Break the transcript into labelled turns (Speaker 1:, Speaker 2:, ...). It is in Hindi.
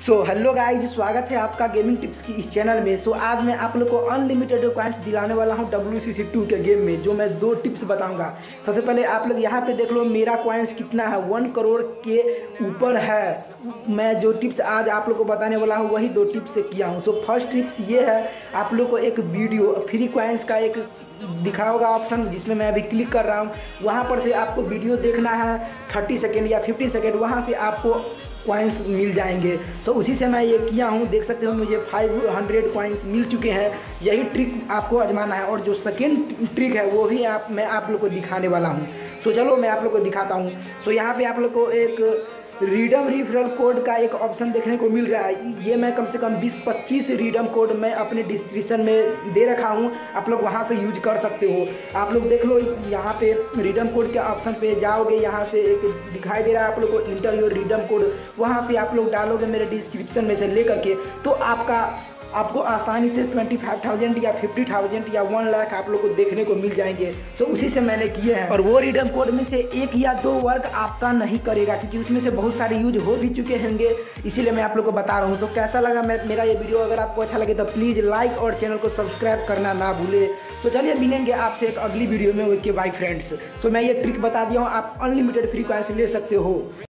Speaker 1: सो हेलो गाइज़ स्वागत है आपका गेमिंग टिप्स की इस चैनल में। सो so, आज मैं आप लोग को अनलिमिटेड कॉइन्स दिलाने वाला हूँ डब्ल्यू सी सी टू के गेम में जो मैं दो टिप्स बताऊँगा। सबसे पहले आप लोग यहाँ पे देख लो मेरा कॉइन्स कितना है वन करोड़ के ऊपर है। मैं जो टिप्स आज आप लोग को बताने वाला हूँ वही दो टिप्स से किया हूँ। सो फ़र्स्ट टिप्स ये है आप लोग को एक वीडियो फ्री कॉइन्स का एक दिखा होगा ऑप्शन जिसमें मैं अभी क्लिक कर रहा हूँ। वहाँ पर से आपको वीडियो देखना है थर्टी सेकेंड या फिफ्टी सेकेंड वहाँ से आपको कॉइन्स मिल जाएँगे। सो so, उसी से मैं ये किया हूँ। देख सकते हो मुझे 500 कॉइन्स मिल चुके हैं। यही ट्रिक आपको आजमाना है और जो सेकेंड ट्रिक है वो भी आप मैं आप लोग को दिखाने वाला हूँ। सो चलो मैं आप लोग को दिखाता हूँ। सो so, यहाँ पर आप लोग को एक रीडम रिफरल कोड का एक ऑप्शन देखने को मिल रहा है। ये मैं कम से कम 20-25 रीडम कोड मैं अपने डिस्क्रिप्शन में दे रखा हूँ। आप लोग वहाँ से यूज़ कर सकते हो। आप लोग देख लो, यहाँ पे रीडम कोड के ऑप्शन पे जाओगे, यहाँ से एक दिखाई दे रहा है आप लोग को इंटर योर रीडम कोड वहाँ से आप लोग डालोगे मेरे डिस्क्रिप्शन में से ले करके तो आपका आपको आसानी से ट्वेंटी फाइव थाउज़ेंड या फिफ्टी थाउज़ेंड या वन लाख आप लोग को देखने को मिल जाएँगे। सो उसी से मैंने किए हैं। और वो रिडम कोड में से एक या दो वर्क आपका नहीं करेगा, क्योंकि उसमें से बहुत सारे यूज़ हो भी चुके होंगे। इसीलिए मैं आप लोग को बता रहा हूँ। तो कैसा लगा मेरा ये वीडियो अगर आपको अच्छा लगे तो प्लीज़ लाइक और चैनल को सब्सक्राइब करना ना भूले। तो चलिए मिलेंगे आपसे एक अगली वीडियो में। ओके बाई फ्रेंड्स सो मैं ये ट्रिक बता दिया हूँ। आप अनलिमिटेड फ्री कॉइन्स ले सकते हो।